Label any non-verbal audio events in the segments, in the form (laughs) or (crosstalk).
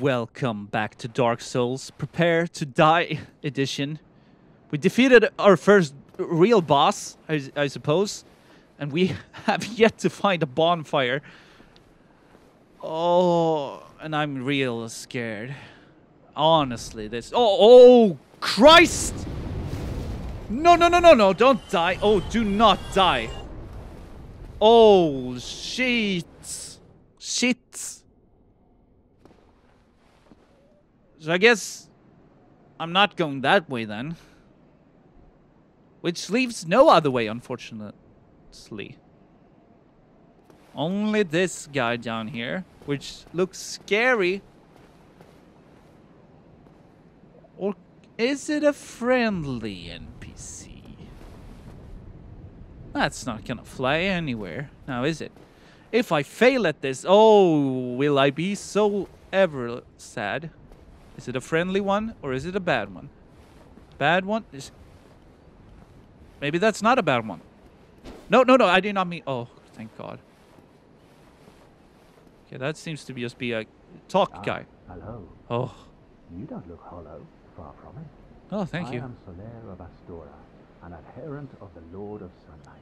Welcome back to Dark Souls Prepare to Die edition. We defeated our first real boss, I, I suppose, and we (laughs) have yet to find a bonfire. Oh, and I'm real scared. Honestly, this. Oh, oh, Christ! No, no, no, no, no, don't die. Oh, do not die. Oh, shit. Shit. So I guess I'm not going that way then. Which leaves no other way, unfortunately. Only this guy down here, which looks scary. Or is it a friendly NPC? That's not gonna fly anywhere, now is it? If I fail at this, oh, will I be so ever sad? Is it a friendly one or is it a bad one? Bad one is. Maybe that's not a bad one. No, no, no, I did not mean. Oh, thank God. Okay, that seems to be just be a talk Ah, guy. Hello. Oh, You don't look hollow. Far from it. oh, thank I you. am Solaire of Astora, an adherent of the Lord of Sunlight.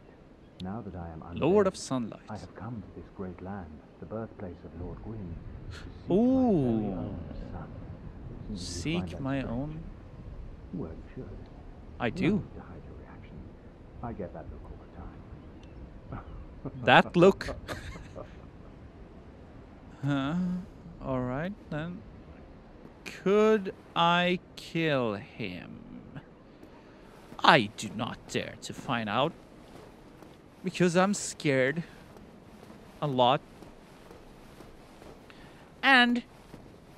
Now that I am undead, Lord of Sunlight. I have come to this great land, the birthplace of Lord Gwyn, to seek Ooh. my very own sun. Seek my strange? own. Well, you should. I do. to hide your reaction. I get that look all the time. (laughs) That look. (laughs) Huh? Alright then. Could I kill him? I do not dare to find out. Because I'm scared. A lot. And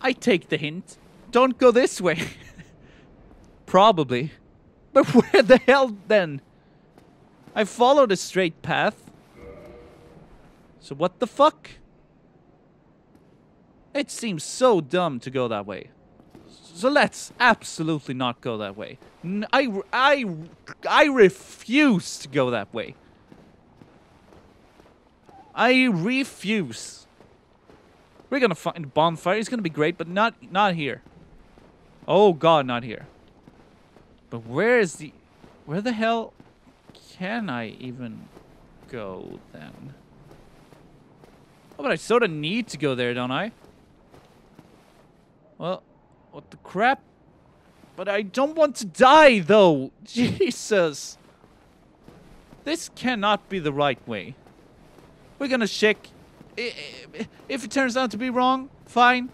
I take the hint. Don't go this way. (laughs) Probably. But (laughs) where the hell then? I followed a straight path. So what the fuck? It seems so dumb to go that way. So let's absolutely not go that way. I, I, I refuse to go that way. I refuse. We're gonna find a bonfire. It's gonna be great, but not not here. Oh god, not here. But where is the where the hell can I even go then? Oh, but I sort of need to go there, don't I? Well, what the crap? But I don't want to die, though. (laughs) Jesus. This cannot be the right way. We're gonna check. If it turns out to be wrong, fine.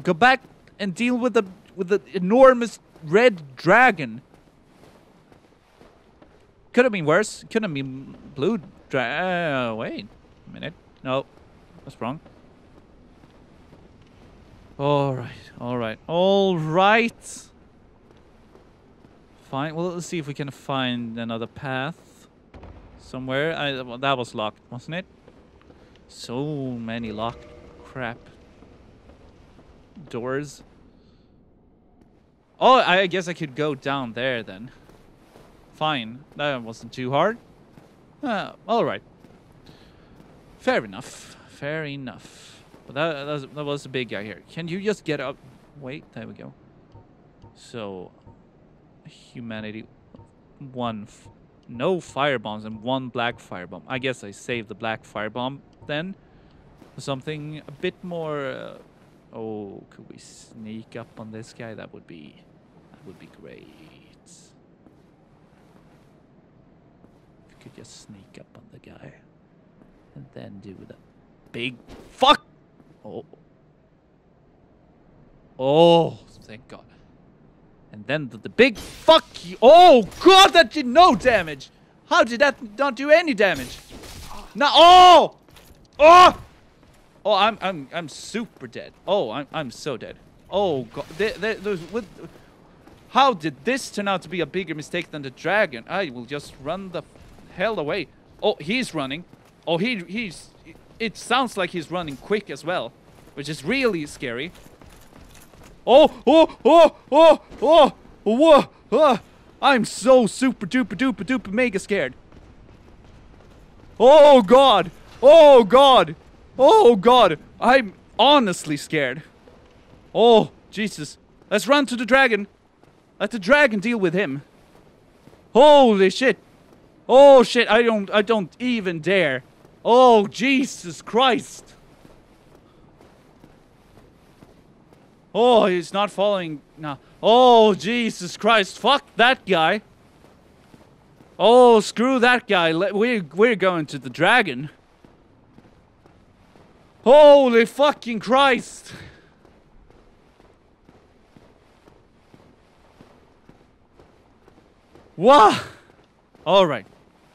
Go back and deal with the with the enormous red dragon. Could have been worse. Could have been blue dra- uh, wait a minute. No, that's wrong. All right, all right, all right. Fine. Well, let's see if we can find another path somewhere. I, well, that was locked, wasn't it? So many locked crap doors. Oh, I guess I could go down there then. Fine. That wasn't too hard. Uh, all right. Fair enough. Fair enough. But that, that, was, that was a big guy here. Can you just get up? Wait, there we go. So, humanity, one, no fire bombs and one black fire bomb. I guess I saved the black fire bomb then. Something a bit more. Uh, oh, could we sneak up on this guy? That would be, would be great. If we could just sneak up on the guy, and then do the big fuck. Oh. Oh, thank God. And then the, the big fuck you. Oh, God, that did no damage. How did that not do any damage? No. Oh! Oh! Oh, I'm I'm I'm super dead. Oh, I'm I'm so dead. Oh God, there, there, there's what? How did this turn out to be a bigger mistake than the dragon? I will just run the hell away. Oh, he's running. Oh, he he's. It sounds like he's running quick as well, which is really scary. Oh, oh, oh, oh, oh, whoa, oh, I'm so super duper duper duper mega scared. Oh God, oh God, oh God, I'm honestly scared. Oh, Jesus. Let's run to the dragon. Let the dragon deal with him. Holy shit. Oh shit, I don't I don't even dare. Oh Jesus Christ. Oh, he's not following now. Oh Jesus Christ. Fuck that guy. Oh, screw that guy. We're we're going to the dragon. Holy fucking Christ. What? All right.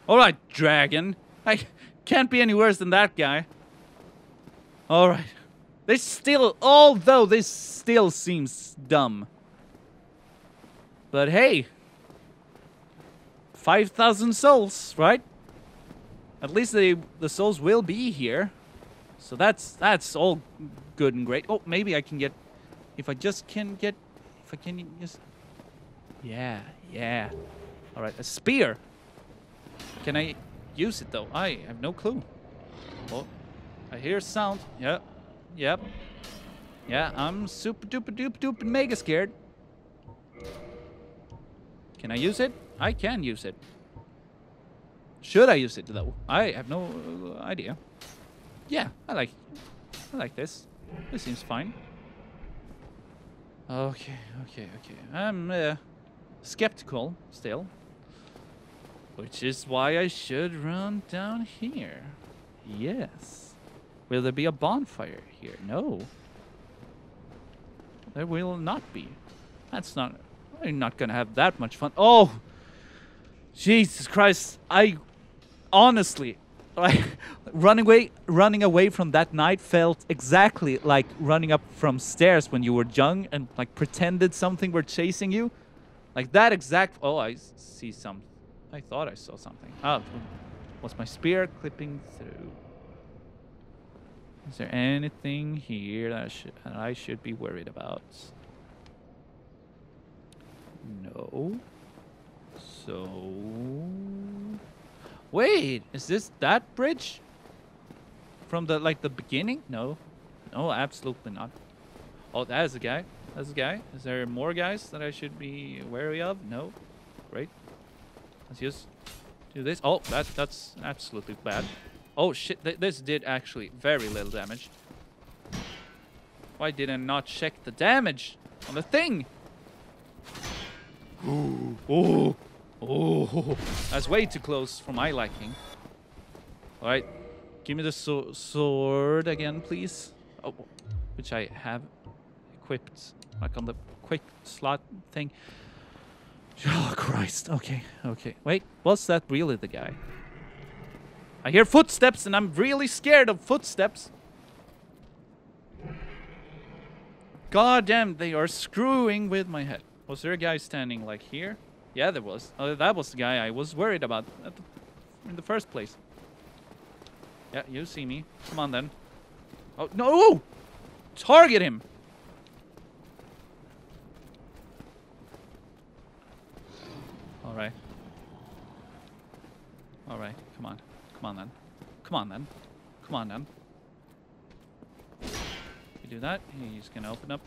All right, dragon. I can't be any worse than that guy. All right. This still, although this still seems dumb. But hey. 5,000 souls, right? At least the the souls will be here. So that's that's all good and great. Oh, maybe I can get if I just can get if I can just Yeah, yeah. All right, a spear. Can I use it though? I have no clue. Oh, I hear sound. Yep. Yep. Yeah, I'm super duper duper duper mega scared. Can I use it? I can use it. Should I use it though? I have no uh, idea. Yeah, I like I like this. This seems fine. Okay, okay, okay. I'm uh, skeptical still. Which is why I should run down here. Yes. Will there be a bonfire here? No. There will not be. That's not... I'm not gonna have that much fun. Oh! Jesus Christ. I... Honestly... Like, (laughs) running away, running away from that knight felt exactly like running up from stairs when you were young and like pretended something were chasing you. Like that exact. Oh, I see some I thought I saw something. Ah, was my spear clipping through? Is there anything here that I should, that I should be worried about? No. So... Wait, is this that bridge? From the, like, the beginning? No. No, absolutely not. Oh, that is a guy. That's a guy. Is there more guys that I should be wary of? No. Great. Let's just do this. Oh, that that's absolutely bad. Oh shit, th this did actually very little damage. Why did I not check the damage on the thing? Ooh, oh, oh, that's way too close for my liking. All right, give me the so sword again, please. Oh, which I have equipped, like on the quick slot thing. (laughs) Oh, Christ. Okay, okay. Wait, was that really the guy? I hear footsteps and I'm really scared of footsteps. God damn, they are screwing with my head. Was there a guy standing like here? Yeah, there was. Oh, that was the guy I was worried about the, in the first place. Yeah, you see me. Come on then. Oh, no! Target him! Alright. Alright, come on. Come on then. Come on then. Come on then. You do that, he's gonna open up.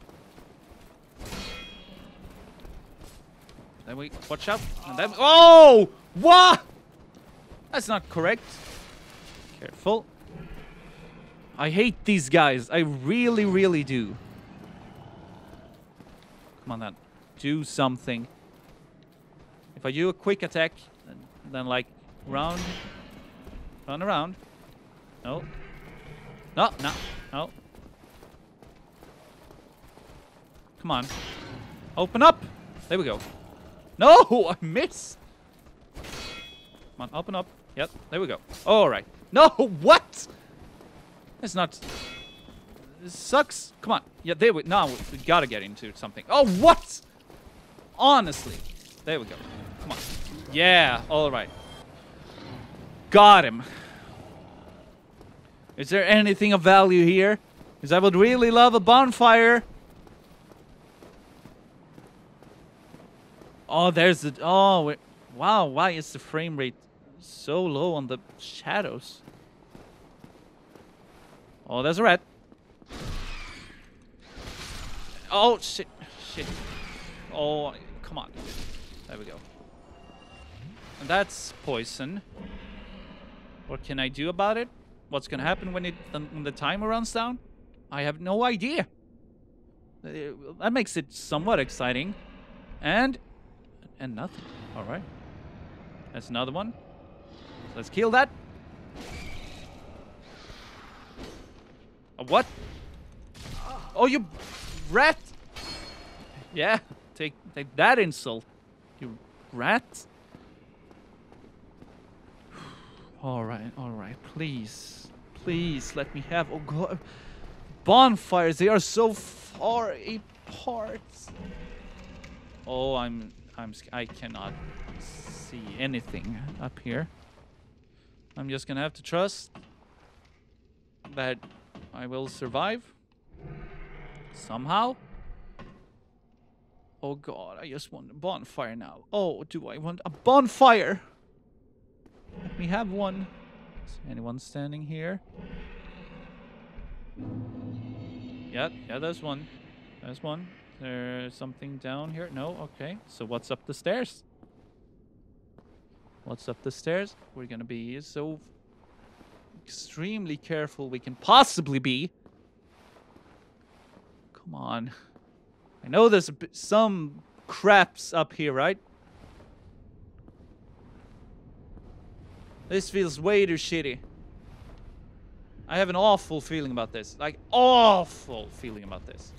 Then we watch out. And then Oh! What? That's not correct. Careful. I hate these guys. I really, really do. Come on then. Do something. If I do a quick attack, then like round, run around. No. No, no, no. Come on. Open up! There we go. No! (laughs) I miss! Come on, open up. Yep, there we go. Alright. No, (laughs) what? That's not... This sucks. Come on. Yeah, there we... Now we gotta get into something. Oh, what? Honestly. There we go. Come on. Yeah, alright. Got him. Is there anything of value here? Because I would really love a bonfire. Oh, there's the... Oh, wait. wow. Why is the frame rate so low on the shadows? Oh, there's a rat. Oh, shit. Shit. Oh, come on. There we go. That's poison. What can I do about it? What's gonna happen when it when the timer runs down? I have no idea. Uh, that makes it somewhat exciting. And and nothing. All right. That's another one. Let's kill that. A what? Oh, you rat! Yeah, take take that insult, you rat. All right, all right, please, please let me have. Oh God, bonfires! They are so far apart. Oh, I'm I'm I cannot see anything up here. I'm just gonna have to trust that I will survive somehow. Oh god, I just want a bonfire now. Oh, do I want a bonfire? Me have one. Is anyone standing here? Yeah, yeah, there's one. There's one. There's something down here. No, okay. So what's up the stairs? What's up the stairs? We're gonna be so extremely careful we can possibly be. Come on. I know there's some craps up here, right? This feels way too shitty. I have an awful feeling about this. Like, awful feeling about this.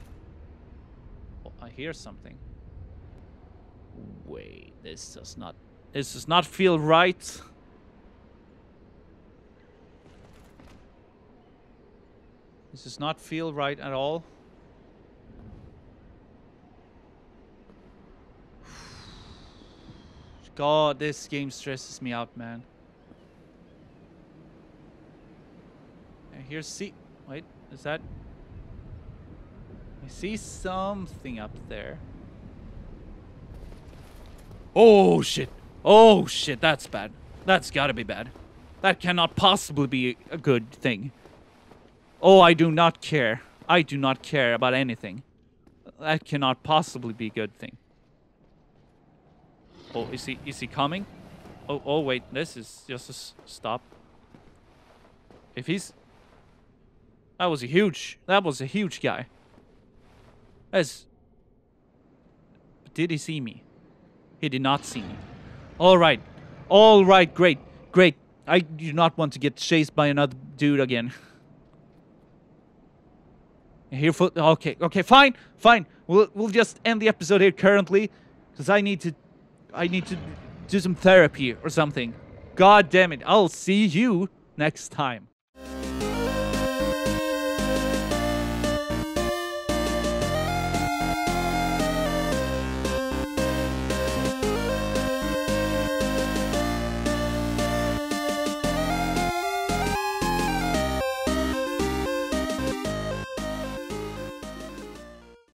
Oh, I hear something. Wait, this does not... This does not feel right. This does not feel right at all. (sighs) God, this game stresses me out, man. Hear see. Wait, is that? I see something up there. Oh shit! Oh shit! That's bad. That's gotta be bad. That cannot possibly be a good thing. Oh, I do not care. I do not care about anything. That cannot possibly be a good thing. Oh, is he is he coming? Oh, oh wait, this is just a stop. If he's That was a huge that was a huge guy. As Did he see me? He did not see me. All right. All right, great. Great. I do not want to get chased by another dude again. (laughs) Here for okay, okay, fine, fine. We'll we'll just end the episode here currently, because I need to I need to do some therapy or something. God damn it. I'll see you next time.